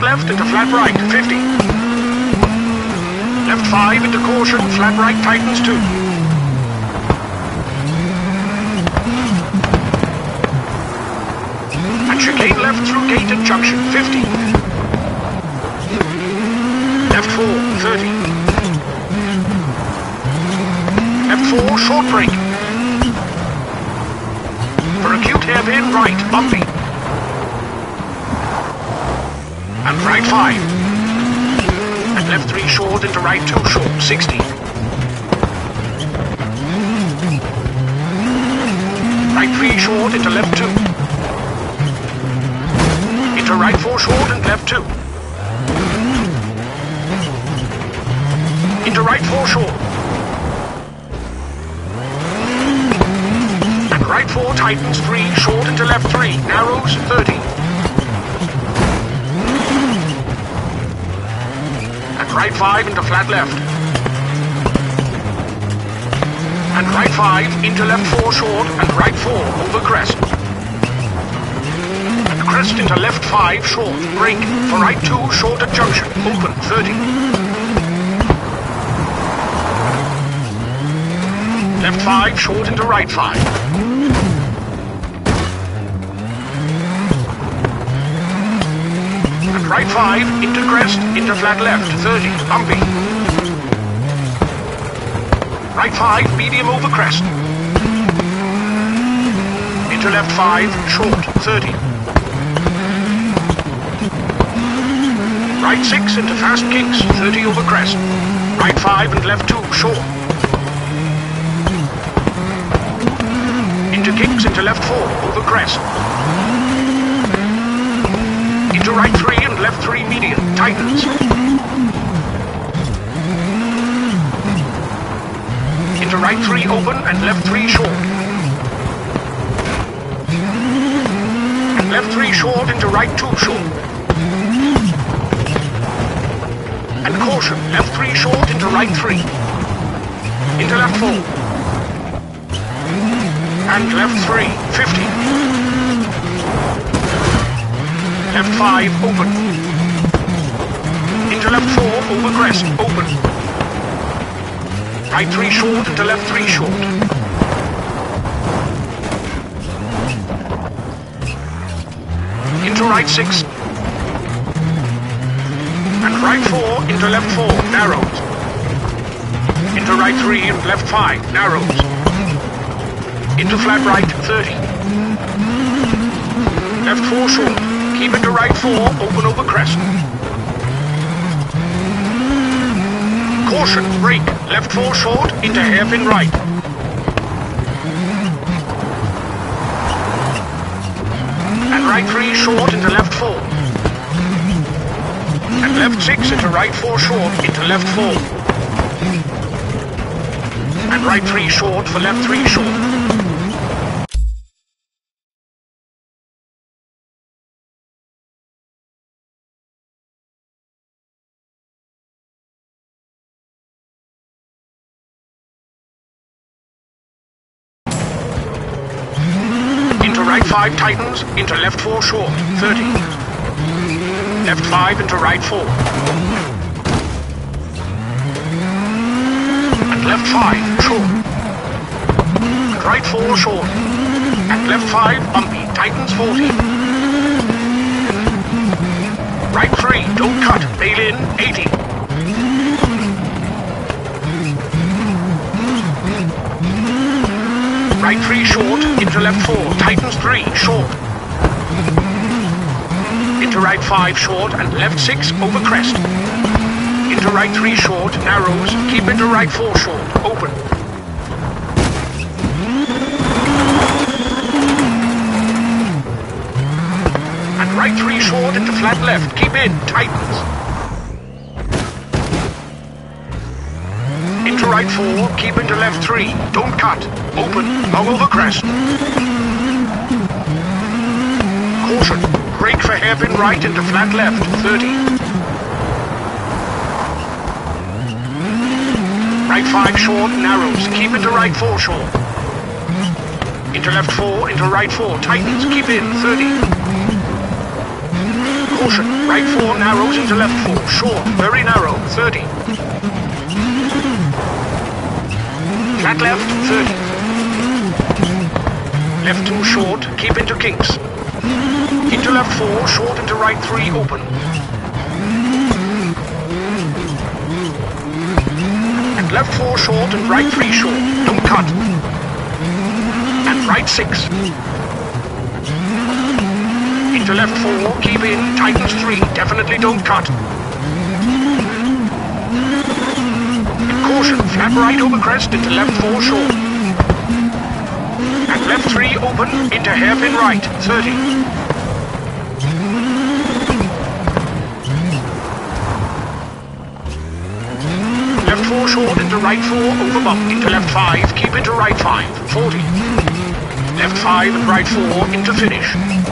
left into flat right, 50. Left 5 into caution, flat right tightens 2. And chicane left through gated junction, 50. Left 4, 30. Left 4, short brake. For acute hairpin, right, bumpy. And right 5. And left 3 short into right 2 short, 60. Right 3 short into left 2. Into right 4 short and left 2. Into right 4 short. And right 4 tightens 3 short into left 3. Narrows 30. And right 5 into flat left. And right 5 into left 4 short and right 4 over crest. And crest into left 5 short. Brake for right 2 short at junction. Open 30. Left 5 short into right 5. Right 5 into crest into flat left 30. Bumpy. Right 5 medium over crest. Into left 5 short 30. Right 6 into fast kinks 30 over crest. Right 5 and left 2 short. Into kicks into left 4 over crest. Into right 3 and left 3 medium. Tightens. Into right 3 open and left 3 short. Left 3 short into right 2 short. And caution, left 3 short into right 3. Into left 4. And left 3, 50. Left 5, open. Into left 4, over crest, open. Right 3 short into left 3 short. Into right 6. And right 4 into left 4, narrows. Into right 3 and left 5, narrows. Into flat right, 30. Left 4 short. Keep into right 4, open over crest. Caution, brake. Left 4 short, into hairpin right. And right 3 short into left 4. And left 6 into right 4 short, into left 4. And right 3 short for left 3 short. Right 5 tightens, into left 4 short, 30. Left 5 into right 4. And left 5 short. And right 4 short. And left 5 bumpy, tightens 40. Right 3, don't cut, bail in, 80. Right 3 short, into left 4, tightens 3, short. Into right 5 short. And left 6 over crest. Into right 3 short, narrows, keep into right 4 short, open. And right 3 short. Into flat left, keep in, tightens. Into right 4, keep into left 3, don't cut, open, long over crest. Caution, brake for hairpin right into flat left, 30. Right 5 short, narrows, keep into right 4 short. Into left 4, into right 4, tightens, keep in, 30. Caution, right 4 narrows into left 4, short, very narrow, 30. Flat left, 30. Left 2 short, keep into kinks. Into left 4, short into right 3, open. And left 4 short and right 3 short, don't cut. And right 6. Into left 4, keep in, tightens 3, definitely don't cut. Caution, flat right over crest into left 4 short. And left 3 open into hairpin right, 30. Left 4 short into right 4, over bump, into left 5, keep into right 5, 40. Left 5 and right 4 into finish.